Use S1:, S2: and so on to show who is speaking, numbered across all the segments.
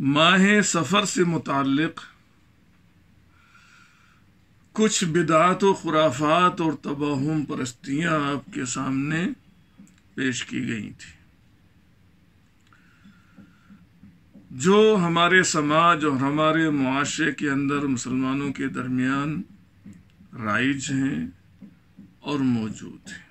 S1: माह सफ़र से मुतक़ कुछ बिदात व खुराफात और तबाहम परस्तियाँ आपके सामने पेश की गई थी। जो हमारे समाज और हमारे मुआशरे के अंदर मुसलमानों के दरमियान राइज हैं और मौजूद हैं।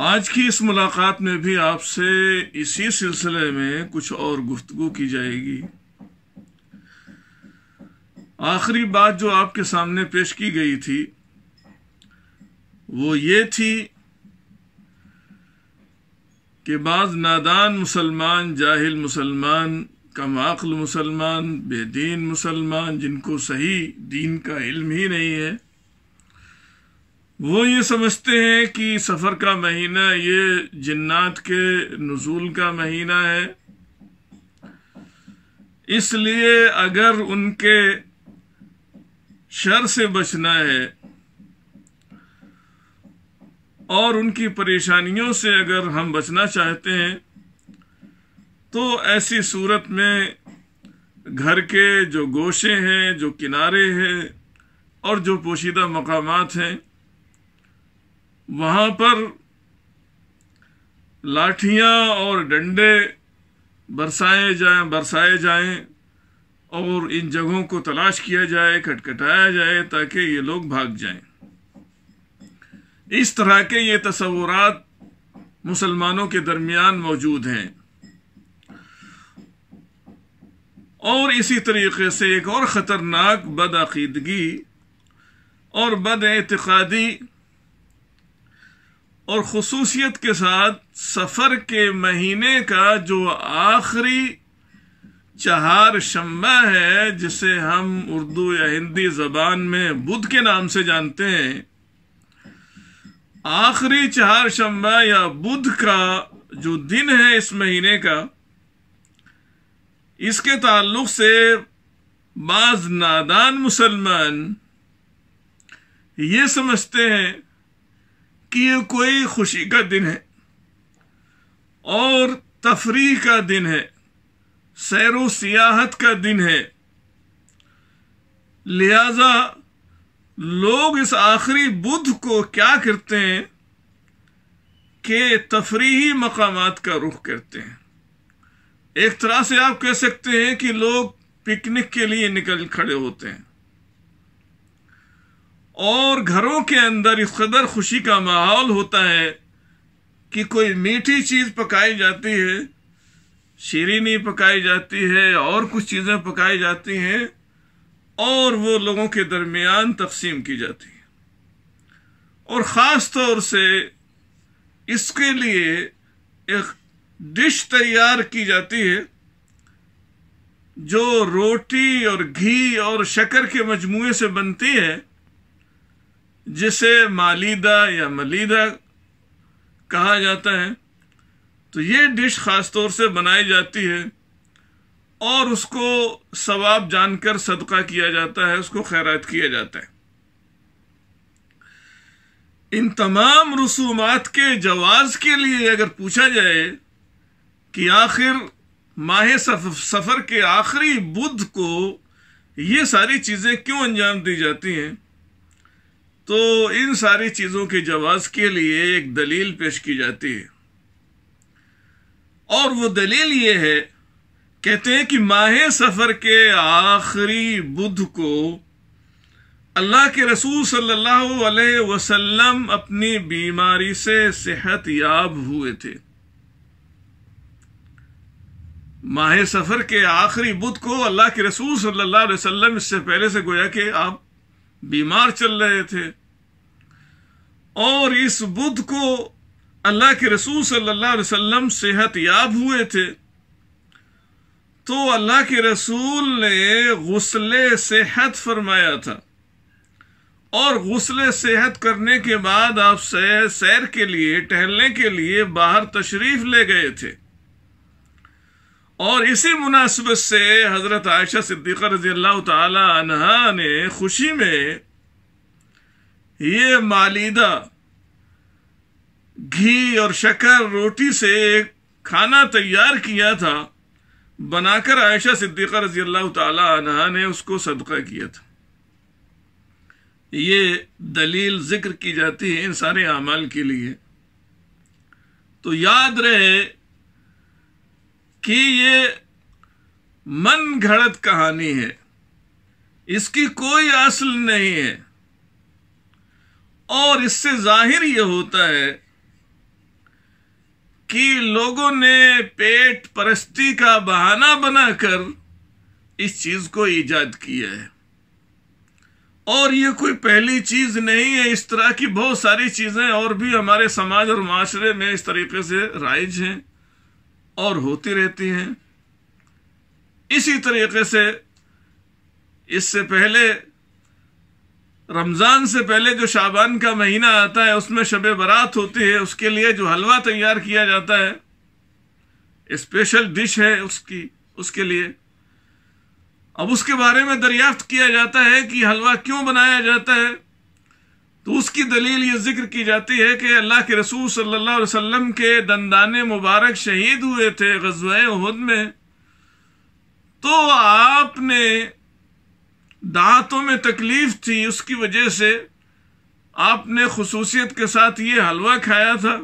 S1: आज की इस मुलाकात में भी आपसे इसी सिलसिले में कुछ और गुफ्तगु की जाएगी। आखिरी बात जो आपके सामने पेश की गई थी, वो ये थी कि बाज नादान मुसलमान, जाहिल मुसलमान, कम कमाकल मुसलमान, बेदीन मुसलमान, जिनको सही दीन का इल्म ही नहीं है वो ये समझते हैं कि सफ़र का महीना ये जिन्नात के नजूल का महीना है। इसलिए अगर उनके शर से बचना है और उनकी परेशानियों से अगर हम बचना चाहते हैं तो ऐसी सूरत में घर के जो गोशे हैं, जो किनारे हैं और जो पोशीदा मकामात हैं वहाँ पर लाठियाँ और डंडे बरसाए जाएँ बरसाए जाएँ और इन जगहों को तलाश किया जाए, खटखटाया जाए ताकि ये लोग भाग जाएँ। इस तरह के ये तस्वुरात मुसलमानों के दरमियान मौजूद हैं। और इसी तरीके से एक और ख़तरनाक बदअकीदगी और बद एतक़ादी और खसूसियत के साथ सफ़र के महीने का जो आखिरी चहार शम्बा है, जिसे हम उर्दू या हिंदी ज़बान में बुध के नाम से जानते हैं, आखिरी चहार शम्बा या बुध का जो दिन है इस महीने का, इसके ताल्लुक से बाज नादान मुसलमान ये समझते हैं कि ये कोई खुशी का दिन है। और तफरी का दिन है। सैर सियाहत का दिन है। लिहाजा लोग इस आखिरी बुध को क्या करते हैं कि तफरी मकामात का रुख करते हैं। एक तरह से आप कह सकते हैं कि लोग पिकनिक के लिए निकल खड़े होते हैं। और घरों के अंदर इस कदर खुशी का माहौल होता है कि कोई मीठी चीज़ पकाई जाती है शीरीनी पकाई जाती है, और कुछ चीज़ें पकाई जाती हैं, और वो लोगों के दरमियान तकसीम की जाती है। और ख़ास तौर से इसके लिए एक डिश तैयार की जाती है, जो रोटी और घी और शक्कर के मजमू से बनती है जिसे मालीदा या मलीदा कहा जाता है तो ये डिश खास तौर से बनाई जाती है और उसको सवाब जानकर सदका किया जाता है, उसको खैरात किया जाता है। इन तमाम रसूमात के जवाज के लिए अगर पूछा जाए कि आखिर माह सफ़र के आखिरी बुध को ये सारी चीज़ें क्यों अंजाम दी जाती हैं तो इन सारी चीज़ों के जवाब के लिए एक दलील पेश की जाती है। और वो दलील ये है, कहते हैं कि माह सफ़र के आखिरी बुध को अल्लाह के रसूल सल्लल्लाहु अलैहि वसल्लम अपनी बीमारी से सेहत याब हुए थे। माह सफ़र के आखिरी बुध को अल्लाह के रसूल सल्लल्लाहु अलैहि वसल्लम इससे पहले से गोया कि आप बीमार चल रहे थे। और इस बुध को अल्लाह के रसूल सल्लल्लाहु अलैहि वसल्लम सेहत याब हुए थे। तो अल्लाह के रसूल ने गुस्ले सेहत फरमाया था। और गुस्ले सेहत करने के बाद आप सैर के लिए, टहलने के लिए बाहर तशरीफ़ ले गए थे। और इसी मुनासिबत से हज़रत आयशा सिद्दीक़ा रज़ी अल्लाह तहा ने खुशी में ये मालिदा घी और शक्कर रोटी से एक खाना तैयार किया था, बनाकर आयशा सिद्दीक़ा रज़ी अल्लाह तहा ने उसको सदका किया था। ये दलील ज़िक्र की जाती है इन सारे अमाल के लिए। तो याद रहे कि ये मन घड़त कहानी है। इसकी कोई असल नहीं है। और इससे ज़ाहिर यह होता है कि लोगों ने पेट परस्ती का बहाना बनाकर इस चीज़ को ईजाद किया है। और ये कोई पहली चीज़ नहीं है। इस तरह की बहुत सारी चीज़ें और भी हमारे समाज और माशरे में इस तरीके से राइज हैं और होती रहती हैं। इसी तरीके से इससे पहले रमज़ान से पहले जो शाबान का महीना आता है, उसमें शब बारात होती है, उसके लिए जो हलवा तैयार किया जाता है स्पेशल डिश है उसकी, उसके लिए। अब उसके बारे में दरियाफ्त किया जाता है कि हलवा क्यों बनाया जाता है तो उसकी दलील ये ज़िक्र की जाती है कि अल्लाह के रसूल सल्लल्लाहु अलैहि वसल्लम के दंदाने मुबारक शहीद हुए थे गजवा में। तो आपने दांतों में तकलीफ़ थी, उसकी वजह से आपने खसूसियत के साथ ये हलवा खाया था।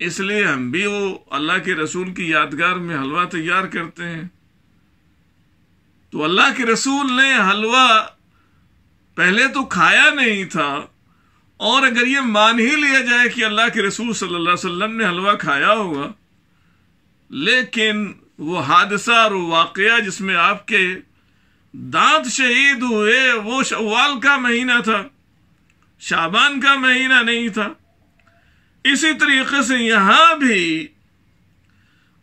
S1: इसलिए हम भी वो अल्लाह के रसूल की यादगार में हलवा तैयार करते हैं। तो अल्लाह के रसूल ने हलवा पहले तो खाया नहीं था, और अगर ये मान ही लिया जाए कि अल्लाह के रसूल सल्लल्लाहु अलैहि वसल्लम ने हलवा खाया होगा, लेकिन वो हादसा और वाकया जिसमें आपके दांत शहीद हुए, वो शवाल का महीना था, शाबान का महीना नहीं था। इसी तरीके से यहाँ भी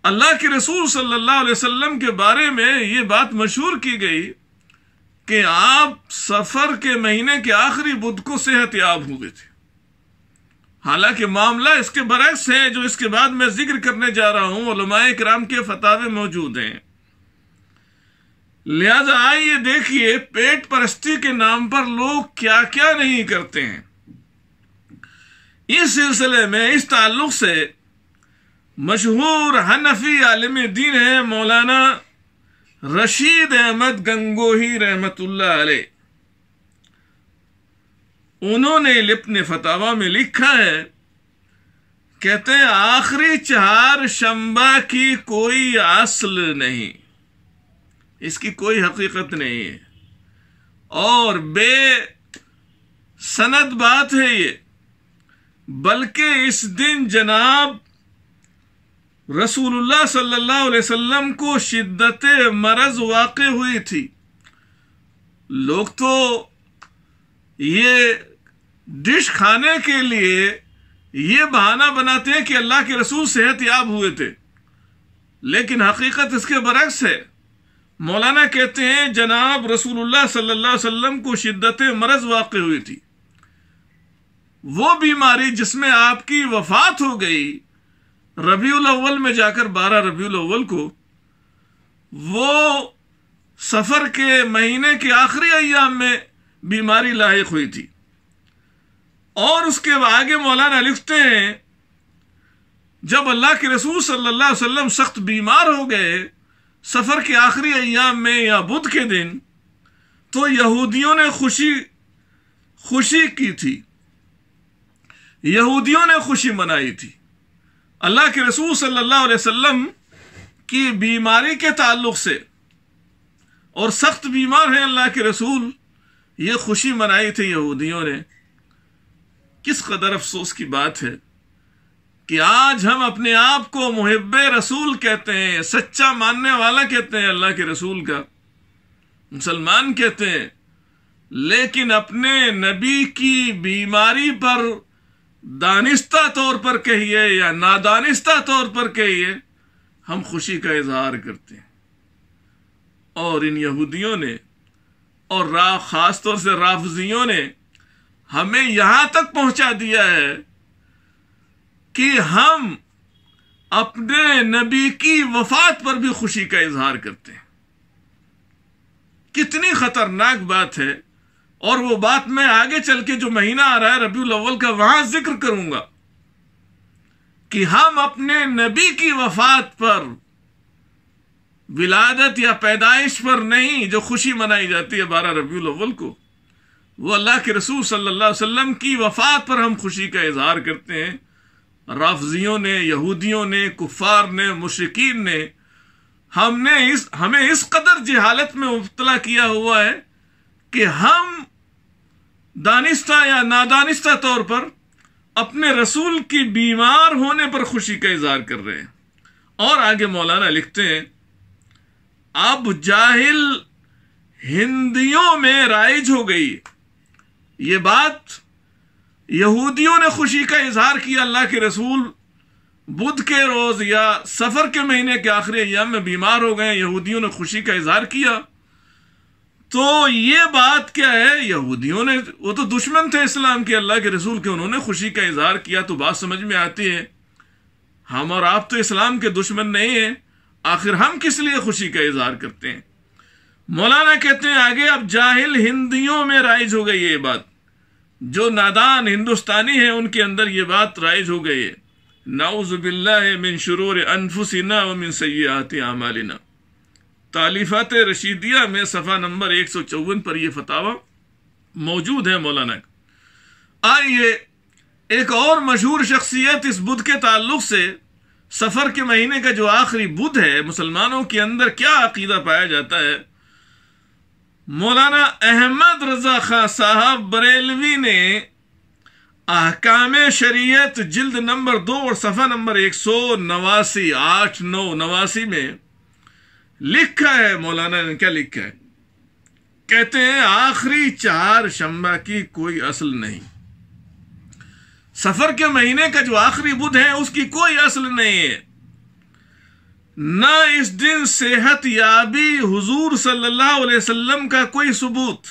S1: अल्लाह के रसूल सल्लल्लाहु अलैहि वसल्लम के बारे में ये बात मशहूर की गई कि आप सफ़र के महीने के आखिरी बुध को सेहत याब हुए थे। हालाँकि मामला इसके बरक्स है, जो इसके बाद मैं ज़िक्र करने जा रहा हूँ कराम के फतावे मौजूद हैं। लिहाजा आइए देखिए, पेट परस्ती के नाम पर लोग क्या क्या नहीं करते हैं। इस सिलसिले में, इस ताल्लुक से मशहूर हनफी आलम दीन है मौलाना रशीद अहमद गंगोही रहमतुल्लाह अलैह। उन्होंने लिपन फतावा में लिखा है, कहते हैं, आखिरी चार शंबा की कोई असल नहीं। इसकी कोई हकीकत नहीं है। और बे सनद बात है ये, बल्कि इस दिन जनाब रसूलुल्लाह सल्लल्लाहु अलैहि वसल्लम को शिद्दत मरज वाक़ हुई थी। लोग तो ये डिश खाने के लिए ये बहाना बनाते हैं कि अल्लाह के रसूल सेहत याब हुए थे, लेकिन हकीकत इसके बरक्स है। मौलाना कहते हैं, जनाब रसूलुल्लाह सल्लल्लाहु अलैहि वसल्लम को शिद्दत मरज वाक़ हुई थी। वो बीमारी जिसमें आपकी वफात हो गई, रबीउल अव्वल में जाकर बारह रबीउल अव्वल को, वो सफ़र के महीने के आखिरी अयाम में बीमारी लायक हुई थी। और उसके आगे मौलाना लिखते हैं, जब अल्लाह के रसूल सल्लल्लाहु अलैहि वसल्लम सख्त बीमार हो गए सफ़र के आखिरी अयाम में या बुध के दिन तो यहूदियों ने खुशी खुशी की थी। यहूदियों ने खुशी मनाई थी। अल्लाह के रसूल सल्लल्लाहु अलैहि वसल्लम की बीमारी के ताल्लुक से और सख्त बीमार हैं अल्लाह के रसूल, ये खुशी मनाई थी यहूदियों ने। किस कदर अफसोस की बात है? कि आज हम अपने आप को मुहब रसूल कहते हैं, सच्चा मानने वाला कहते हैं, अल्लाह के रसूल का। मुसलमान कहते हैं, लेकिन अपने नबी की बीमारी पर दानिस्ता तौर पर कहिए या नादानिस्ता तौर पर कहिए, हम खुशी का इजहार करते हैं। और इन यहूदियों ने और खास तौर से राफजियों ने हमें यहाँ तक पहुँचा दिया है कि हम अपने नबी की वफात पर भी खुशी का इजहार करते हैं। कितनी खतरनाक बात है। और वो बात मैं आगे चल के जो महीना आ रहा है रबी अव्वल का, वहाँ ज़िक्र करूँगा कि हम अपने नबी की वफात पर विलादत या पैदाइश पर नहीं, जो खुशी मनाई जाती है बारह रबी अव्वल को, वो अल्लाह के रसूल सल्लल्लाहु अलैहि वसल्लम की वफात पर हम खुशी का इजहार करते हैं। राफजियों ने, यहूदियों ने, कुफार ने मुशकिन ने, हमने इस, हमें इस कदर जहालत में मुबतला किया हुआ है कि हम दानिस्ता या नादानिस्ता तौर पर अपने रसूल की बीमार होने पर खुशी का इजहार कर रहे हैं। और आगे मौलाना लिखते हैं, अब जाहिल हिंदियों में राइज हो गई। ये बात यहूदियों ने खुशी का इजहार किया अल्लाह के रसूल। बुध के रोज या सफ़र के महीने के आखिरी अयाम में बीमार हो गए, यहूदियों ने खुशी का इजहार किया। तो ये बात क्या है? यहूदियों ने, वो तो दुश्मन थे इस्लाम के, अल्लाह के रसूल के, उन्होंने खुशी का इजहार किया। तो बात समझ में आती है, हम और आप तो इस्लाम के दुश्मन नहीं है। आखिर हम किस लिए खुशी का इजहार करते हैं? मौलाना कहते हैं, आगे अब जाहिल हिंदियों में राइज हो गई ये बात। जो नादान हिंदुस्तानी है, उनके अंदर ये बात राइज हो गई है। नाउजुबिल्ला मिन शुरूर अनफुसिना व मिन सयात आमालिना। तालीफात रशीदिया में सफ़ा नंबर एक सौ चौवन पर यह फतावा मौजूद है मौलाना आइए, एक और मशहूर शख्सियत इस बुध के ताल्लुक से, सफ़र के महीने का जो आखिरी बुध है, मुसलमानों के अंदर क्या अकीदा पाया जाता है? मौलाना अहमद रजा खां साहब बरेलवी ने अहकाम शरीयत जिल्द नंबर दो और सफ़ा नंबर एक सौ नवासी, आठ नौ नवासी में लिखा है, मौलाना ने क्या लिखा है? कहते हैं, आखिरी चार शंबा की कोई असल नहीं। सफ़र के महीने का जो आखिरी बुध है, उसकी कोई असल नहीं है। न इस दिन सेहत याबी हुजूर सल्लल्लाहु अलैहि वसल्लम का कोई सबूत।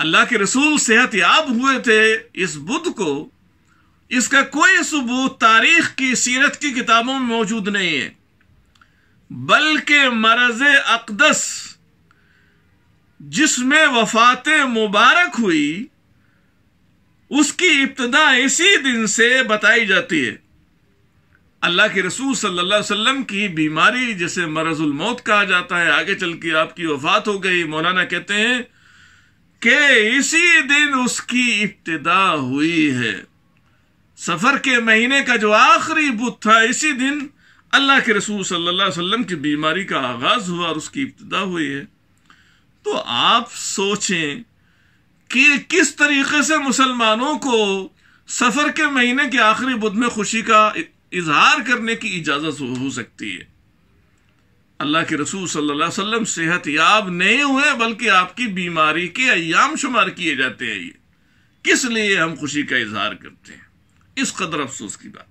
S1: अल्लाह के रसूल सेहत याब हुए थे इस बुध को। इसका कोई सबूत तारीख की सीरत की किताबों में मौजूद नहीं है। बल्कि मरज अकदस, जिसमें वफात मुबारक हुई, उसकी इब्तदा इसी दिन से बताई जाती है। अल्लाह के रसूल सल्लल्लाहु अलैहि वसल्लम की बीमारी, जिसे मरजुल मौत कहा जाता है, आगे चल के आपकी वफात हो गई। मौलाना कहते हैं कि इसी दिन उसकी इब्तदा हुई है। सफ़र के महीने का जो आखिरी बुध था, इसी दिन अल्लाह के रसूल सल्लल्लाहु अलैहि वसल्लम की बीमारी का आगाज़ हुआ और उसकी इब्तदा हुई है। तो आप सोचें कि किस तरीके से मुसलमानों को सफ़र के महीने के आखिरी बुध में खुशी का इजहार करने की इजाज़त हो सकती है। अल्लाह के रसूल सल्लल्लाहु अलैहि वसल्लम सेहत याब नहीं हुए, बल्कि आपकी बीमारी के अयाम शुमार किए जाते हैं ये। किस लिए हम खुशी का इजहार करते हैं? इस कदर अफसोस की बात।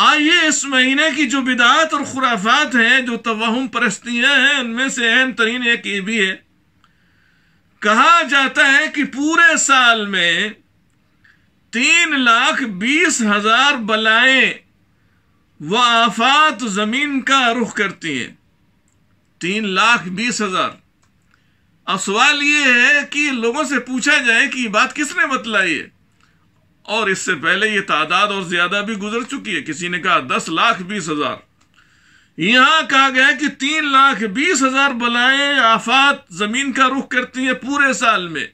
S1: आइए इस महीने की जो बिदात और खुराफात हैं, जो तवाहम परस्तियाँ हैं, उनमें से अहम तरीन एक ये भी है। कहा जाता है कि पूरे साल में तीन लाख बीस हज़ार बलाएँ व आफात ज़मीन का रुख करती हैं। तीन लाख बीस हज़ार। अब सवाल ये है कि लोगों से पूछा जाए कि बात किसने बतलाई है? और इससे पहले ये तादाद और ज़्यादा भी गुजर चुकी है। किसी ने कहा दस लाख बीस हज़ार। यहाँ कहा गया कि तीन लाख बीस हज़ार बलाएँ आफात ज़मीन का रुख करती हैं पूरे साल में।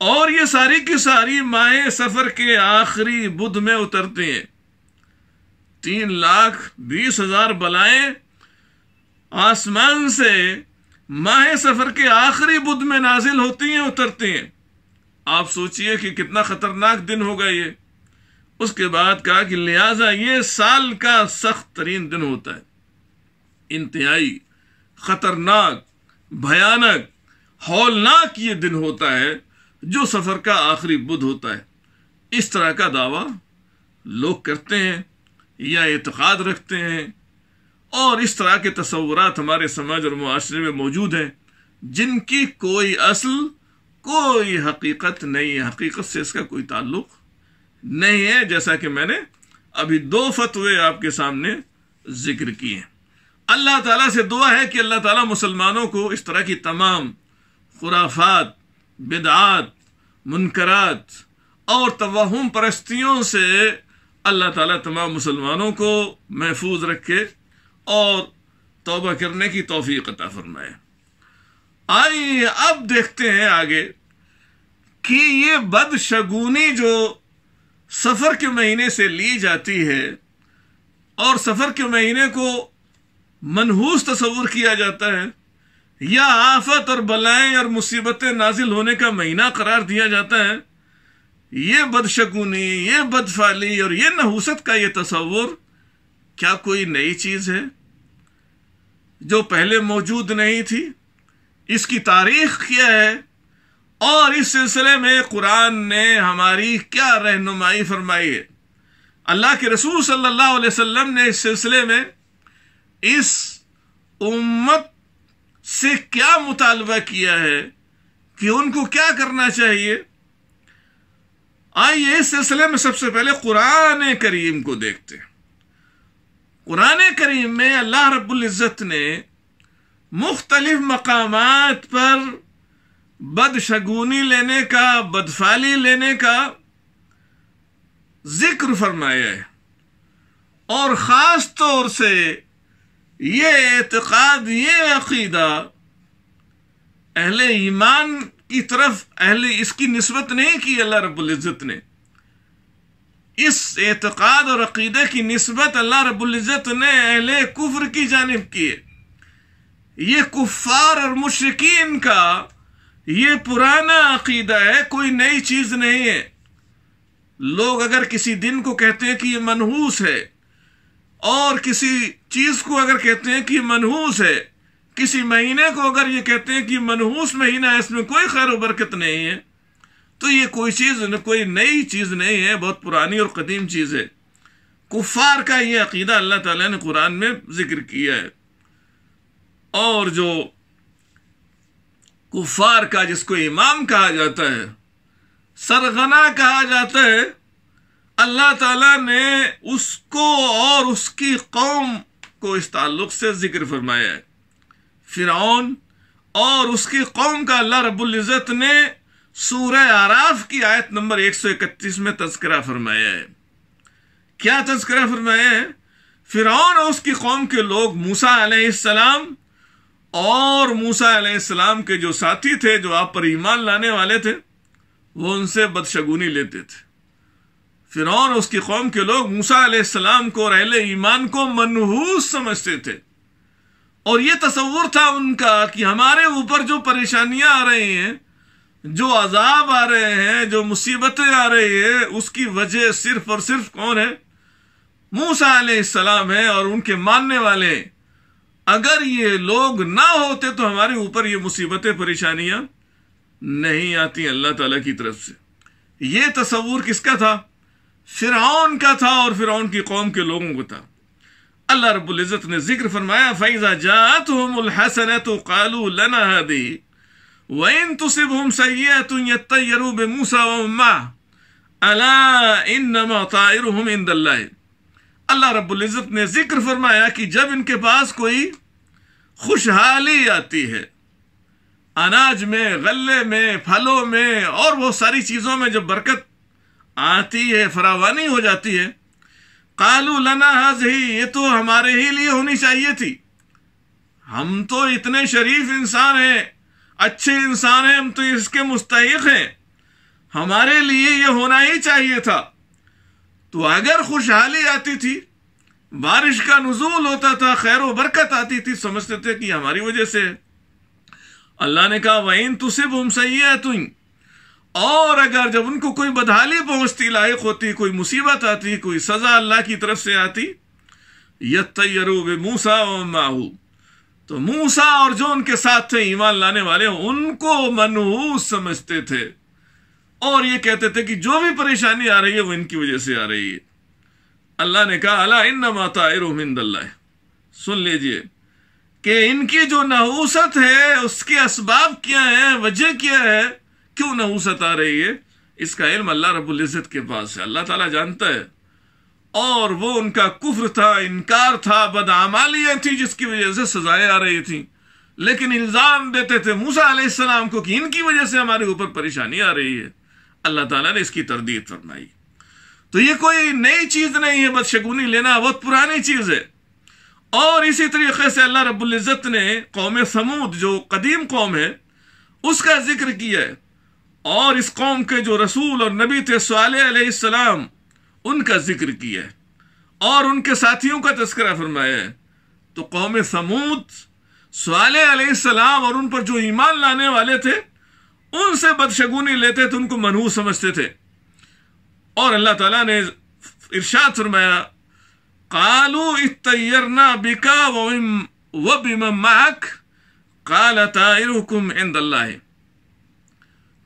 S1: और ये सारी की सारी माए सफ़र के आखिरी बुध में उतरती हैं। तीन लाख बीस हज़ार बलाएँ आसमान से माह सफ़र के आखिरी बुध में नाजिल होती हैं, उतरती हैं। आप सोचिए कि कितना खतरनाक दिन होगा ये। उसके बाद कहा कि लिहाजा ये साल का सख्त तरीन दिन होता है। इंतहाई, खतरनाक, भयानक, हौलनाक ये दिन होता है जो सफ़र का आखिरी बुध होता है। इस तरह का दावा लोग करते हैं। या एतक़ाद रखते हैं। और इस तरह के तस्वुरात हमारे समाज और मुआरे में मौजूद हैं, जिनकी कोई असल, कोई हकीकत नहीं है। हकीकत से इसका कोई ताल्लुक नहीं है, जैसा कि मैंने अभी दो फतवे आपके सामने ज़िक्र किए। अल्लाह ताला से दुआ है कि अल्लाह ताला मुसलमानों को इस तरह की तमाम खुराफात, बिदात, मुनकरात और तवाहम परस्तियों से अल्लाह ताला तमाम मुसलमानों को महफूज रखे और तौबा करने की तोफ़ी अता फरमाए। आइए अब देखते हैं आगे कि ये बदशगुनी जो सफ़र के महीने से ली जाती है और सफ़र के महीने को मनहूस तस्वुर किया जाता है, या आफत और बलाएँ और मुसीबतें नाजिल होने का महीना करार दिया जाता है ये बदशगुनी, ये बदफाली और ये नहूसत का ये तस्वुर क्या कोई नई चीज़ है? जो पहले मौजूद नहीं थी, इसकी तारीख क्या है? और इस सिलसिले में कुरान ने हमारी क्या रहनुमाई फरमाई है? अल्लाह के रसूल सल्लल्लाहु अलैहि वसल्लम ने इस सिलसिले में इस उम्मत से क्या मुतालबा किया है कि उनको क्या करना चाहिए? आइए इस सिलसिले में सबसे पहले कुरान करीम को देखते हैं। कुरान करीम में अल्लाह रब्बुल इज़्ज़त ने मुख्तलिफ़ मकाम पर बदशगुनी लेने का, बदफाली लेने का ज़िक्र फरमाया है। और ख़ास तौर से ये एतक़ाद, ये अकीदा अहले ईमान की तरफ़ अहले, इसकी नस्बत नहीं की अल्लाह रब्बुल इज़्ज़त ने। इस एतक़ाद और अकीदे की नस्बत अल्लाह रब्बुल इज़्ज़त ने अहले कुफ्र की जानब की है। ये कुफ़ार और मुशरकिन का ये पुराना अकीदा है, कोई नई चीज़ नहीं है। लोग अगर किसी दिन को कहते हैं कि ये मनहूस है, और किसी चीज़ को अगर कहते हैं कि मनहूस है किसी महीने को अगर ये कहते हैं कि मनहूस महीना है, इसमें कोई खैर बरकत नहीं है तो ये कोई चीज़ कोई नई चीज़ नहीं है, बहुत पुरानी और कदीम चीज़ है। कुफार का ये अकीदा अल्लाह ताला ने कुरान में ज़िक्र किया है। और जो कुफार का, जिसको इमाम कहा जाता है, सरगना कहा जाता है, अल्लाह ताला ने उसको और उसकी कौम को इस ताल्लुक से ज़िक्र फरमाया है। फिरौन और उसकी कौम का अल्लाह रब्बुल इज़्ज़त ने सूरह आराफ की आयत नंबर 131 में तस्करा फरमाया है। क्या तस्करा फरमाया है? फिरौन और उसकी कौम के लोग मूसा अलैहिस्सलाम और मूसा अलैहिस्सलाम के जो साथी थे, जो आप पर ईमान लाने वाले थे, वो उनसे बदशगुनी लेते थे। फिरौन उसकी कौम के लोग मूसा अलैहिस्सलाम को रहले ईमान को मनहूस समझते थे। और ये तस्वुर था उनका कि हमारे ऊपर जो परेशानियाँ आ रही हैं, जो अजाब आ रहे हैं, जो मुसीबतें आ रही है, उसकी वजह सिर्फ़ और सिर्फ़ कौन है? मूसा अलैहिस्सलाम है और उनके मानने वाले। अगर ये लोग ना होते तो हमारे ऊपर ये मुसीबतें, परेशानियाँ नहीं आती अल्लाह ताला की तरफ़ से। ये तस्वूर किसका था? फिरौन का था और फिरौन की कौम के लोगों को था। अल्लाह रब्बुल इज़्ज़त ने ज़िक्र फरमाया, फैज़ा जातहुमुल हसनतु कालू लना हदी, व इन तुसिबहुम सय्यतुन यत्तयरू बिमूसा व उम्मा, अला इन्नमा ताइरुहुम इंदल्लाह. अल्लाह रब्बुल इज़्ज़त ने ज़िक्र फरमाया कि जब इनके पास कोई खुशहाली आती है, अनाज में, गले में, फलों में, और बहुत सारी चीज़ों में जब बरकत आती है फरावानी हो जाती है कालू लना हज ही ये तो हमारे ही लिए होनी चाहिए थी। हम तो इतने शरीफ इंसान हैं, अच्छे इंसान हैं, हम तो इसके मुस्तक हैं। हमारे लिए ये होना ही चाहिए था। तो अगर खुशहाली आती थी, बारिश का नजूल होता था, खैर बरकत आती थी, समझते थे कि हमारी वजह से अल्लाह ने कहा वहीन तुसे बुम सही है तुम और अगर जब उनको कोई बदहाली पहुँचती, लायक होती, कोई मुसीबत आती, कोई सजा अल्लाह की तरफ़ से आती यरू मूसा माहू। तो मूसा और जो उनके साथ थे, ईमान लाने वाले, उनको मनहूस समझते थे। और ये कहते थे कि जो भी परेशानी आ रही है, वो इनकी वजह से आ रही है। अल्लाह ने कहा, अला इन माता सुन लीजिए कि इनकी जो नहूसत है, उसके असबाब क्या है, वजह क्या है? क्यों नहूसत आ रही है? इसका इल्म अल्लाह रब्बुल इज़्ज़त के पास है। अल्लाह ताला जानता है। और वो उनका कुफ्र था, इनकार था, बदआमालियाँ थी, जिसकी वजह से सजाएँ आ रही थी। लेकिन इल्ज़ाम देते थे मूसा सलाम को कि इनकी वजह से हमारे ऊपर परेशानी आ रही है। अल्लाह ताला ने इसकी तरदीद फरमाई। तो ये कोई नई चीज़ नहीं है, बदशगुनी लेना बहुत पुरानी चीज़ है। और इसी तरीके से अल्लाह रब्बुल इज़्ज़त ने कौम समूद, जो कदीम कौम है, उसका ज़िक्र किया है। और इस कौम के जो रसूल और नबी थे सलाम, उनका ज़िक्र किया है और उनके साथियों का तस्करा फरमाया। है तो कौम समूद सलाम और उन पर जो ईमान लाने वाले थे, उनसे बदशगुनी लेते थे, उनको मनहू समझते थे। और अल्लाह ताला ने इरशाद फरमाया, कालू इतरना बिका व बिमक काल तारुकुम इंदल्लाह।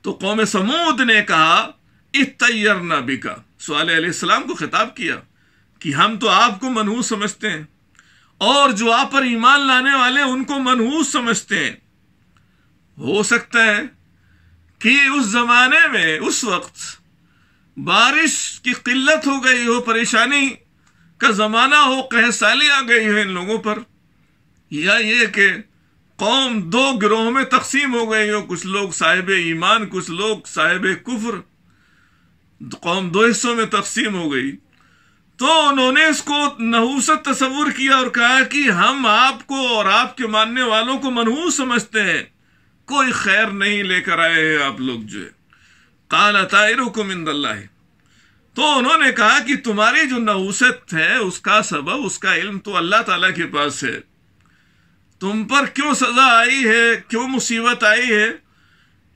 S1: तो कौम समूद ने कहा इतरना बिका। सलाम को खिताब किया कि हम तो आपको मनहूस समझते हैं, और जो आप पर ईमान लाने वाले उनको मनहूस समझते हैं। हो सकता है कि उस जमाने में, उस वक्त, बारिश की किल्लत हो गई हो, परेशानी का जमाना हो, कह साली आ गई है इन लोगों पर। या ये कि कौम दो गिरोह में तकसीम हो गई हो। कुछ लोग साहिब ईमान, कुछ लोग साहिब कुफर। कौम दो हिस्सों में तकसीम हो गई। तो उन्होंने इसको नहूसत तस्वुर किया और कहा कि हम आपको और आपके मानने वालों को मनहूस समझते हैं। कोई खैर नहीं लेकर आए हैं आप लोग जो है। काला तायरों को मिंदल्ला है तो उन्होंने कहा कि तुम्हारी जो नहूसत है, उसका सबब, उसका इल्म तो अल्लाह ताला के पास है। तुम पर क्यों सजा आई है? क्यों मुसीबत आई है?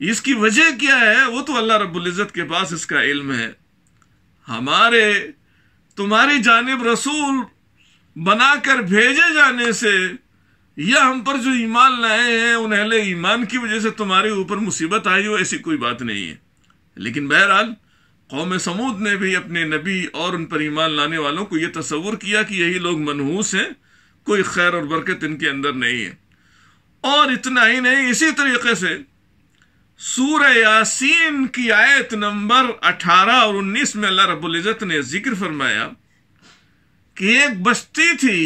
S1: इसकी वजह क्या है? वो तो अल्लाह रब्बुल इज़्ज़त के पास इसका इल्म है। हमारे, तुम्हारी जानब रसूल बनाकर भेजे जाने से या हम पर जो ईमान लाए हैं उन अहले ईमान की वजह से तुम्हारे ऊपर मुसीबत आई हो, ऐसी कोई बात नहीं है। लेकिन बहरहाल, कौम समूद ने भी अपने नबी और उन पर ईमान लाने वालों को यह तस्वुर किया कि यही लोग मनहूस हैं। कोई खैर और बरकत इनके अंदर नहीं है। और इतना ही नहीं, इसी तरीके से सूर यासीन की आयत नंबर 18 और 19 में अल्लाह रब्बुल इज़्ज़त ने ज़िक्र फरमाया कि एक बस्ती थी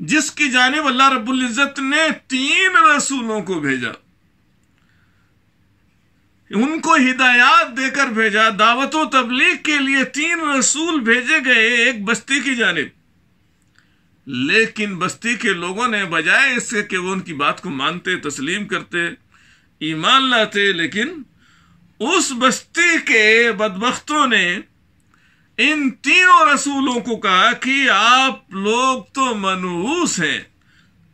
S1: जिसकी जानब अल्लाह रब्बुल इज़्ज़त ने तीन रसूलों को भेजा। उनको हिदायत देकर भेजा, दावत तबलीग के लिए तीन रसूल भेजे गए एक बस्ती की जानब। लेकिन बस्ती के लोगों ने बजाय इससे कि वो उनकी बात को मानते, तस्लीम करते, ईमान लाते, लेकिन उस बस्ती के बदबख्तों ने इन तीनों रसूलों को कहा कि आप लोग तो मनहूस हैं,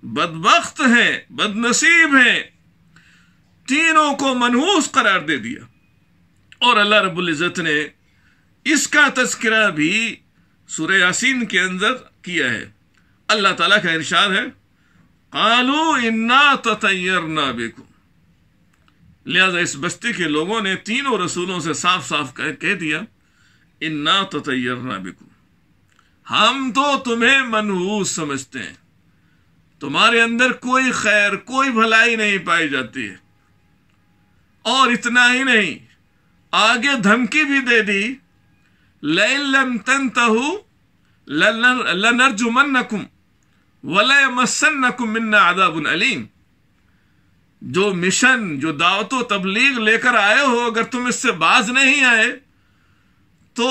S1: बदबख्त हैं, बदनसीब हैं। तीनों को मनहूस करार दे दिया। और अल्लाह रब्बुल इज़्ज़त ने इसका तस्करा भी सुर यासीन के अंदर किया है। अल्लाह ताला का इरशाद है। कालू इन्ना ततयरना बेकुम। लिहाजा इस बस्ती के लोगों ने तीनों रसूलों से साफ़ साफ़ कह, कह दिया इन्ना ततयरना बिकुम। हम तो तुम्हें मनहूस समझते हैं। तुम्हारे अंदर कोई खैर कोई भलाई नहीं पाई जाती है। और इतना ही नहीं आगे धमकी भी दे दी लम तन तहु लनर्जुमन नकुम वलय मसन नकुम मिन्ना आदाबुन अलीम। जो मिशन, जो दावतो, तबलीग लेकर आए हो, अगर तुम इससे बाज नहीं आए तो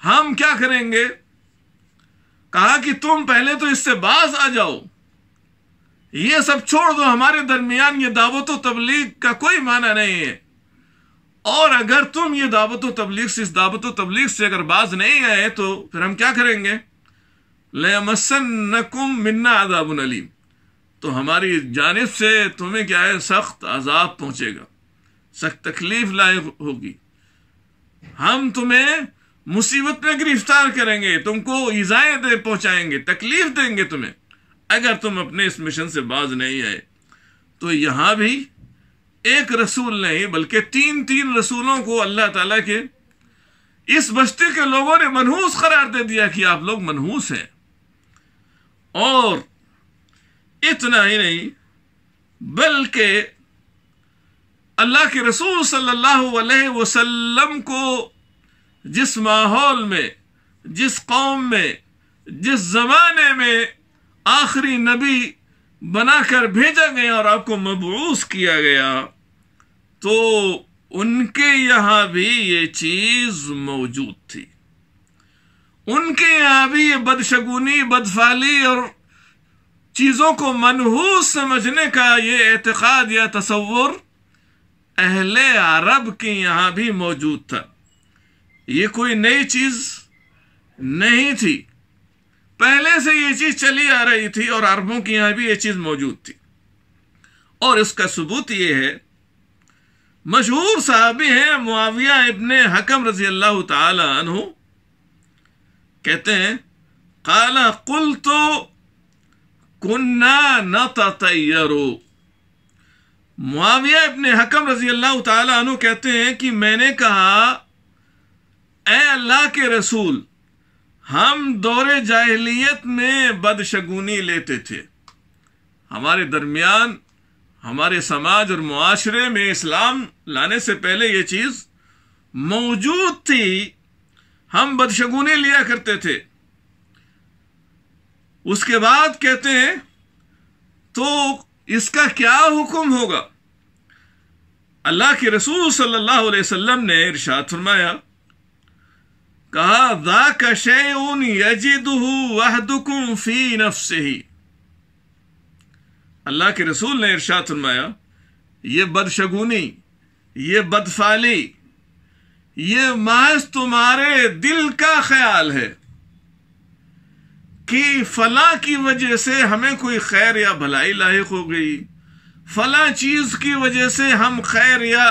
S1: हम क्या करेंगे? कहा कि तुम पहले तो इससे बाज आ जाओ। ये सब छोड़ दो, हमारे दरमियान ये दावत, तबलीग का कोई माना नहीं है। और अगर तुम ये दावत, तबलीग से, इस दावत, तबलीग से अगर बाज नहीं आए तो फिर हम क्या करेंगे? लमसन मिन्ना अदाबन अलीम। तो हमारी जानब से तुम्हें क्या है? सख्त अजाब पहुंचेगा। सख्त तकलीफ़ लायक होगी। हम तुम्हें मुसीबत में गिरफ़्तार करेंगे, तुमको ईजाएँ दे पहुंचाएँगे, तकलीफ़ देंगे तुम्हें, अगर तुम अपने इस मिशन से बाज नहीं आए। तो यहाँ भी एक रसूल नहीं, बल्कि तीन तीन रसूलों को अल्लाह ताला के इस बस्ती के लोगों ने मनहूस करार दे दिया कि आप लोग मनहूस हैं। और इतना ही नहीं, बल्कि अल्लाह के रसूल सल्लल्लाहु अलैहि वसल्लम को जिस माहौल में, जिस कौम में, जिस जमाने में आखिरी नबी बनाकर भेजा गया और आपको मबूस किया गया तो उनके यहाँ भी ये चीज़ मौजूद थी। उनके यहाँ भी ये बदशगुनी, बदफाली और चीज़ों को मनहूस समझने का ये एतकाद या तस्वुर अहले अरब के यहाँ भी मौजूद था। ये कोई नई चीज़ नहीं थी। पहले से ये चीज़ चली आ रही थी और अरबों के यहाँ भी ये चीज़ मौजूद थी। और इसका सबूत ये है, मशहूर साहबी हैं मुआविया इब्ने हकम रज़ी अल्लाह तु कहते हैं, काला कुल तो कुन्ना न तैयरो मुआविया इब्ने हकम रज़ी अल्लाह तु कहते हैं कि मैंने कहा, ए अल्लाह के रसूल, हम दौरे जाहलीत में बदशगुनी लेते थे। हमारे दरमियान, हमारे समाज और मुआशरे में इस्लाम लाने से पहले ये चीज़ मौजूद थी हम बदशगुनी लिया करते थे। उसके बाद कहते हैं तो इसका क्या हुक्म होगा? अल्लाह के रसूल सल्लल्लाहु अलैहि वसल्लम ने इरशाद फरमाया, कहा दा कशेन यजिदहु वहदुकुम फ़ी नफ्स ही अल्लाह के रसूल ने इरशाद फरमाया, ये बदशगुनी, ये बदफाली ये महज तुम्हारे दिल का ख्याल है कि फला की वजह से हमें कोई खैर या भलाई लायक हो गई। फला चीज़ की वजह से हम खैर या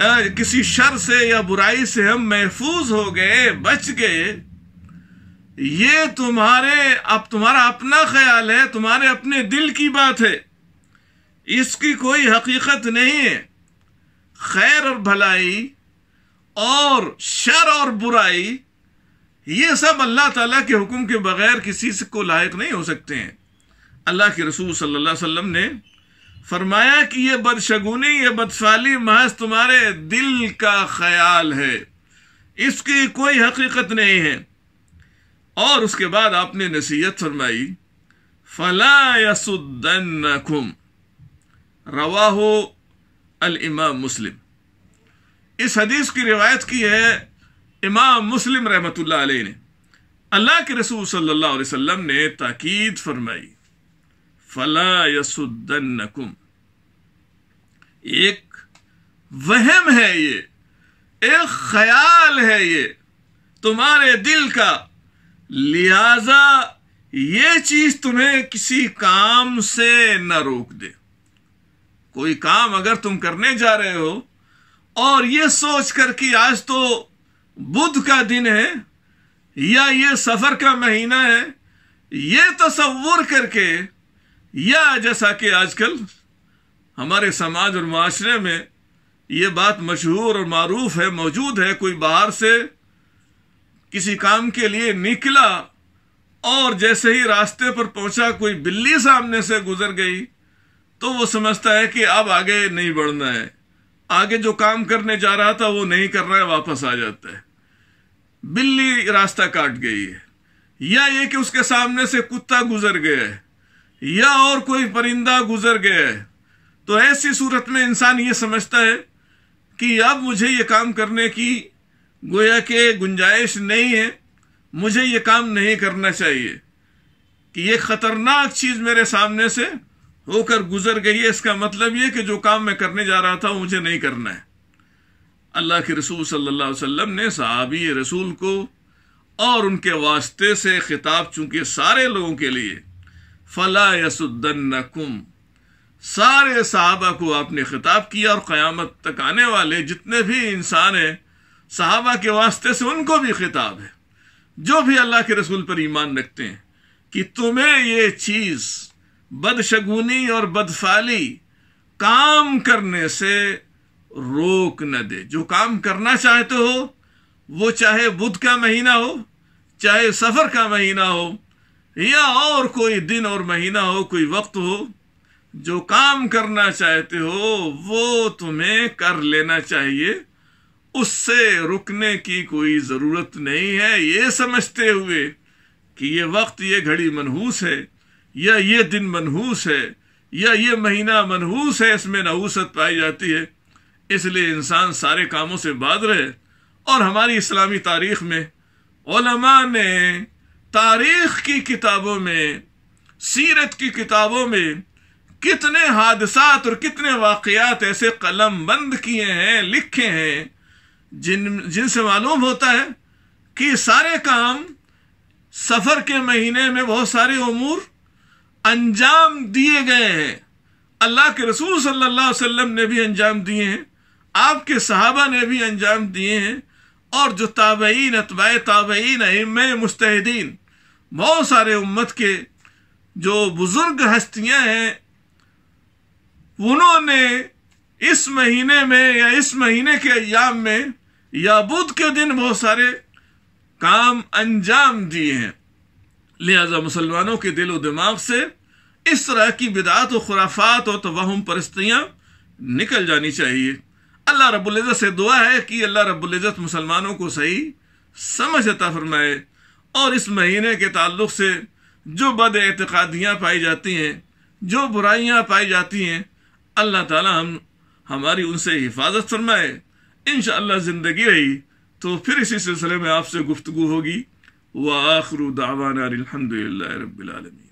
S1: आ, किसी शर से या बुराई से हम महफूज हो गए बच गए। ये तुम्हारे अब तुम्हारा अपना ख्याल है तुम्हारे अपने दिल की बात है। इसकी कोई हकीकत नहीं है। खैर और भलाई और शर और बुराई, ये सब अल्लाह ताला के हुक्म के बगैर किसी से को लायक नहीं हो सकते हैं। अल्लाह के रसूल सल्लल्लाहु अलैहि वसल्लम ने फरमाया कि ये बदशगुनी, ये बदफाली महज तुम्हारे दिल का ख्याल है। इसकी कोई हकीकत नहीं है। और उसके बाद आपने नसीहत फरमाई, फला यसुद्दनकुम रवाहो अल इमाम मुस्लिम। इस हदीस की रिवायत की है, इमाम मुस्लिम अलैह ने। अल्लाह के रसूल सल्लल्लाहु अलैहि वसल्लम ने ताकीद फरमाई, फला एक वहम है ये, एक ख्याल है ये, तुम्हारे दिल का, लिहाजा ये चीज़ तुम्हें किसी काम से न रोक दे। कोई काम अगर तुम करने जा रहे हो और ये सोच कर कि आज तो बुध का दिन है, या ये सफ़र का महीना है, ये तस्वुर करके, या जैसा कि आजकल हमारे समाज और माशरे में ये बात मशहूर और मरूफ है, मौजूद है, कोई बाहर से किसी काम के लिए निकला और जैसे ही रास्ते पर पहुँचा, कोई बिल्ली सामने से गुजर गई तो वो समझता है कि अब आगे नहीं बढ़ना है। आगे जो काम करने जा रहा था, वो नहीं कर रहा है, वापस आ जाता है। बिल्ली रास्ता काट गई है। या ये कि उसके सामने से कुत्ता गुजर गया है, या और कोई परिंदा गुजर गया है तो ऐसी सूरत में इंसान ये समझता है कि अब मुझे ये काम करने की गोया के गुंजाइश नहीं है, मुझे ये काम नहीं करना चाहिए। कि ये खतरनाक चीज़ मेरे सामने से होकर गुजर गई है, इसका मतलब यह कि जो काम मैं करने जा रहा था मुझे नहीं करना है। अल्लाह के रसूल सल्लल्लाहु अलैहि वसल्लम ने सहाबी रसूल को और उनके वास्ते से खिताब चूँकि सारे लोगों के लिए, फला यसुद्दन्नकुम सारे साहबा को आपने खिताब किया और क़यामत तक आने वाले जितने भी इंसान हैं, साहबा के वास्ते से उनको भी खिताब है। जो भी अल्लाह के रसूल पर ईमान रखते हैं कि तुम्हें ये चीज़ बदशगुनी और बदफाली काम करने से रोक न दे। जो काम करना चाहते हो, वो चाहे बुध का महीना हो, चाहे सफ़र का महीना हो, या और कोई दिन और महीना हो, कोई वक्त हो, जो काम करना चाहते हो, वो तुम्हें कर लेना चाहिए। उससे रुकने की कोई ज़रूरत नहीं है। ये समझते हुए कि ये वक्त, ये घड़ी मनहूस है। या ये दिन मनहूस है, या ये महीना मनहूस है, इसमें नहूसत पाई जाती है। इसलिए इंसान सारे कामों से बाद रहे और हमारी इस्लामी तारीख में ओलमा ने तारीख की किताबों में, सीरत की किताबों में कितने हादसात और कितने वाकयात ऐसे कलम बंद किए हैं, लिखे हैं, जिन, जिनसे मालूम होता है कि सारे काम सफ़र के महीने में बहुत सारे उमूर अंजाम दिए गए हैं। अल्लाह के रसूल सल्लल्लाहु अलैहि वसल्लम ने भी अंजाम दिए हैं। आपके सहाबा ने भी अंजाम दिए हैं। और जो ताबईन अतबा ताबईन अम मुस्तहदीन, बहुत सारे उम्मत के जो बुज़ुर्ग हस्तियाँ हैं, उन्होंने इस महीने में या इस महीने के अयाम में या बुध के दिन बहुत सारे काम अंजाम दिए हैं। लिहाजा मुसलमानों के दिल दिमाग से इस तरह की बिदात और खुराफात और तवाहम परस्तियाँ निकल जानी चाहिए। अल्लाह रब्बुल से दुआ है कि अल्लाह रब्बुल मुसलमानों को सही समझ अता फरमाए और इस महीने के ताल्लुक से जो बद एतकादियाँ पाई जाती हैं, जो बुराइयाँ पाई जाती हैं, अल्लाह ताला हम, हमारी उनसे हिफाजत फरमाए। इन ज़िंदगी रही तो फिर इसी सिलसिले में आपसे गुफ्तगु होगी। व आखिर दावाना अलहमदिल्ला रबालमी